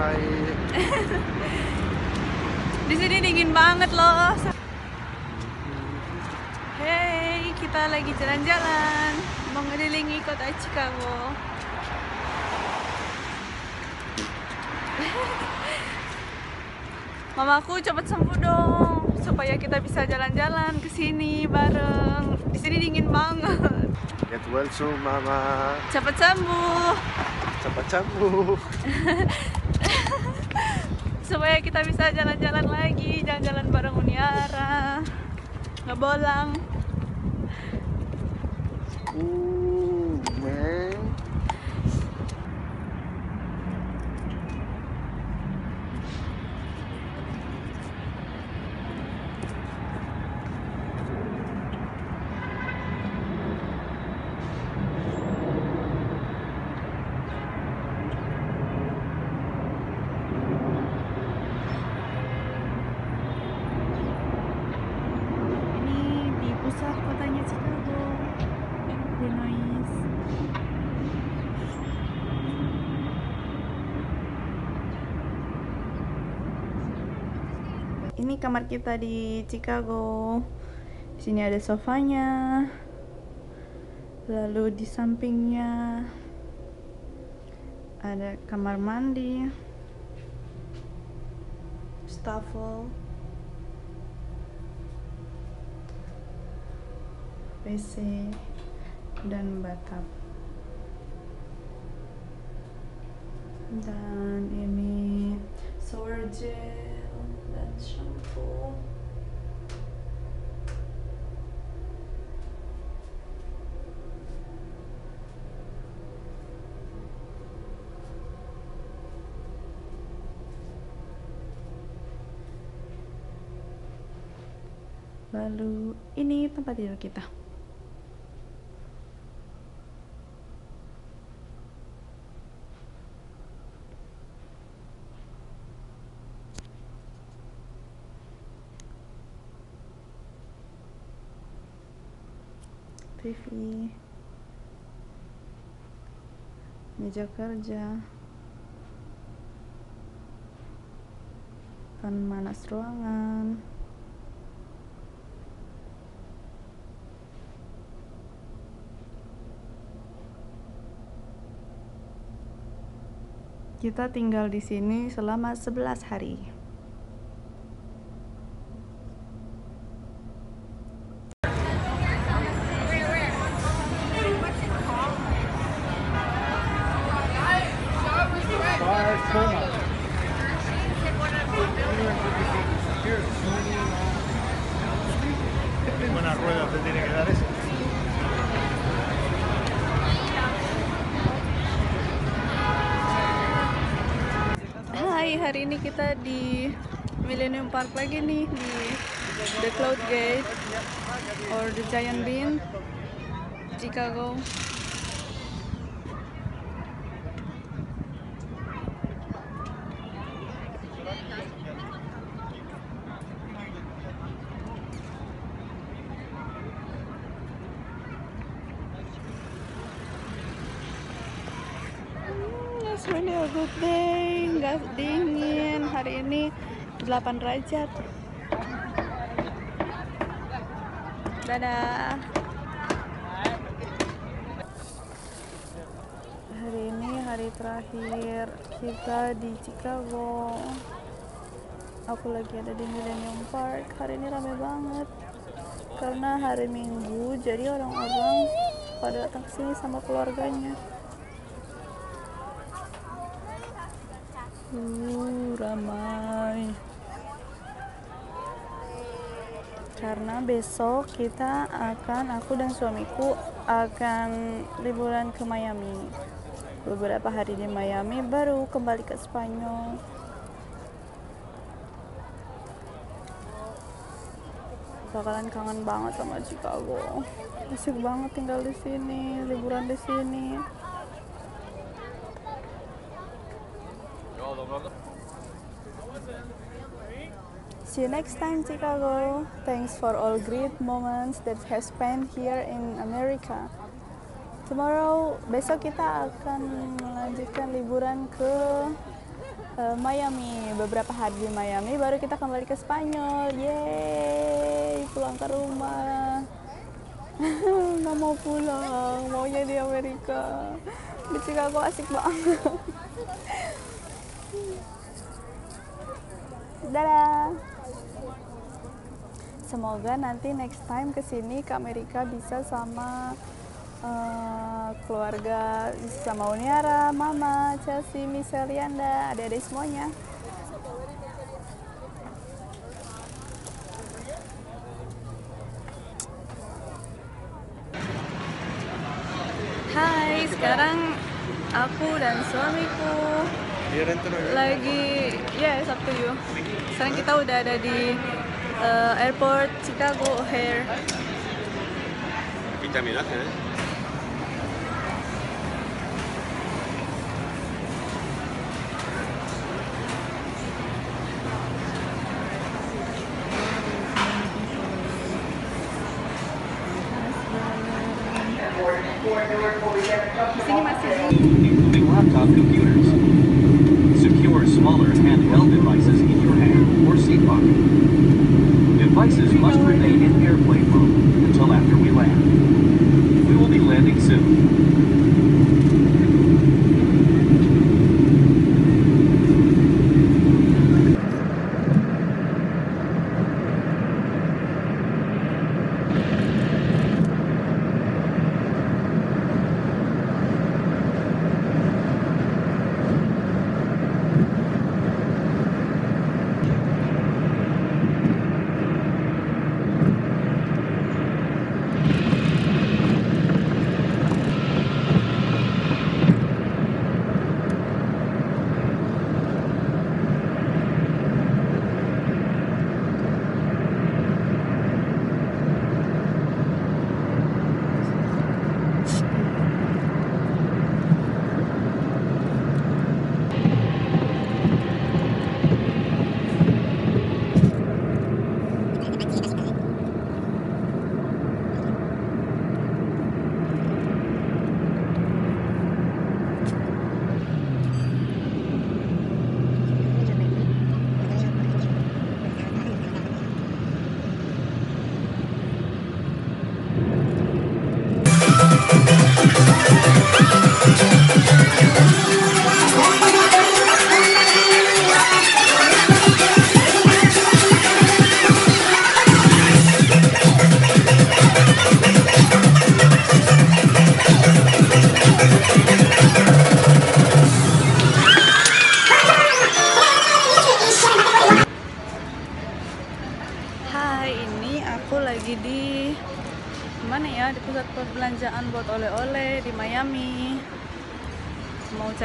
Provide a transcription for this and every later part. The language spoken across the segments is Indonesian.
Hai. Di sini dingin banget loh. Hey, kita lagi jalan-jalan mengelilingi kota Chicago. Mamaku cepet sembuh dong supaya kita bisa jalan-jalan ke sini bareng. Di sini dingin banget. Get well soon, Mama. Cepet sembuh Cepat sembuh. supaya kita bisa jalan-jalan lagi, jalan-jalan bareng Uniara. Ngebolang. Ooh, man. Ini di pusat kotanya Chicago, Illinois. Ini kamar kita di Chicago. Di sini ada sofanya. Lalu di sampingnya ada kamar mandi. Staffel. WC dan batap dan ini shower gel dan shampoo lalu ini tempat tidur kita TV meja kerja. Pemanas ruangan. Kita tinggal di sini selama 11 hari Buenas ruedas te tiene que dar eso. Hai, hari ini kita di Millennium Park lagi nih di The Cloud Gate or the Giant Bean, Chicago. Really a good day, nggak dingin. Hari ini 8 derajat. Dadah. Hari ini hari terakhir kita di Chicago. Aku lagi ada di Millennium Park. Hari ini rame banget karena hari Minggu, jadi orang-orang pada datang sini sama keluarganya. Uh, ramai. Karena besok kita akan, aku dan suamiku akan liburan ke Miami. Beberapa hari di Miami, baru kembali ke Spanyol. Bakalan kangen banget sama Chicago. Asik banget tinggal di sini, liburan di sini. You next time, Chicago. Thanks for all great moments that have spent here in America. Tomorrow, besok kita akan melanjutkan liburan ke eh, Miami. Beberapa hari di Miami, baru kita kembali ke Spanyol. Yeay, pulang ke rumah. Nggak mau pulang, maunya di Amerika. Di Chicago asik banget. Dadah. Semoga nanti next time ke sini ke Amerika bisa sama eh, keluarga, bisa sama Uniara, Mama, Chelsea, Michelle, Yanda, adik-adik semuanya. Hai, sekarang aku dan suamiku renter lagi ya yeah, up to you. Sekarang kita udah ada di eh, airport Chicago O'Hare. Vitaminaje, ¿eh? Di sini masih di including laptop computers. Secure smaller handheld devices in your hand or seat pocket. Devices must remain in airplane mode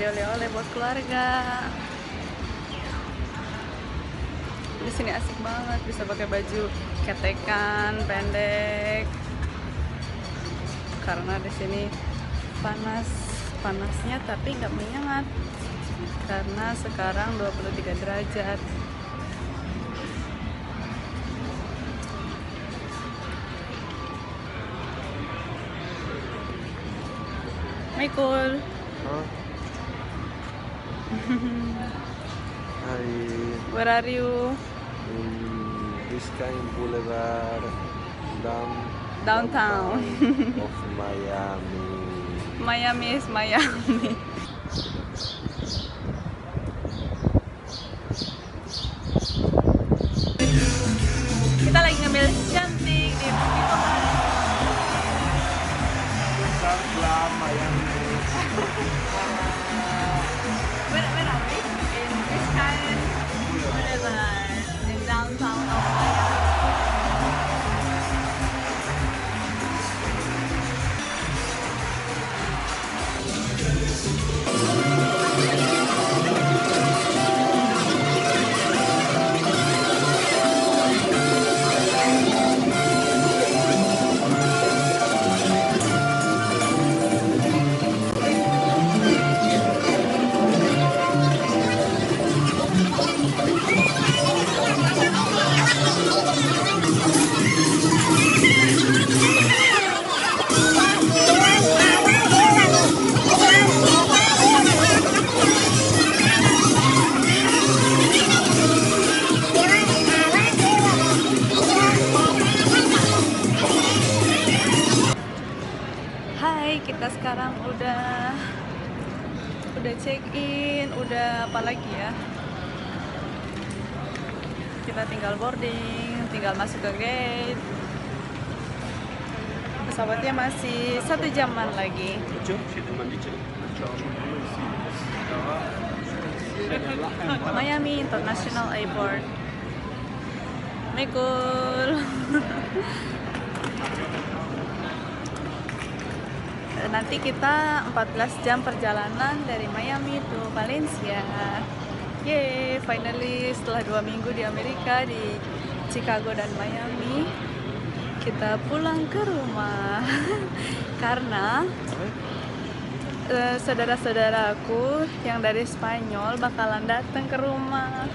cari oleh-oleh buat keluarga. Di sini asik banget, bisa pakai baju ketekan pendek. Karena di sini panas, panasnya tapi nggak menyengat. Karena sekarang 23 derajat. Michael. Huh? I Where are you? in Biscayne Boulevard, down Downtown. of Miami. Miami is Miami. selesai kita sekarang udah udah check in, udah apa lagi ya? Kita tinggal boarding, tinggal masuk ke gate. Pesawatnya masih satu jaman lagi. Miami International Airport. Mekul nanti kita 14 jam perjalanan dari Miami to Valencia. Yeay, finally setelah dua minggu di Amerika di Chicago dan Miami kita pulang ke rumah. Karena eh, saudara-saudaraku yang dari Spanyol bakalan datang ke rumah.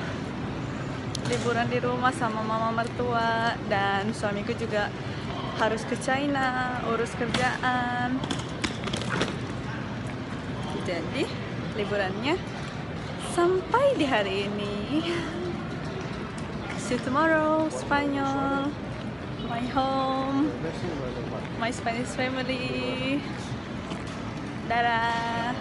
Liburan di rumah sama mama mertua dan suamiku juga harus ke China urus kerjaan jadi liburannya sampai di hari ini. See you tomorrow Spanyol. My home. My Spanish family. Dadah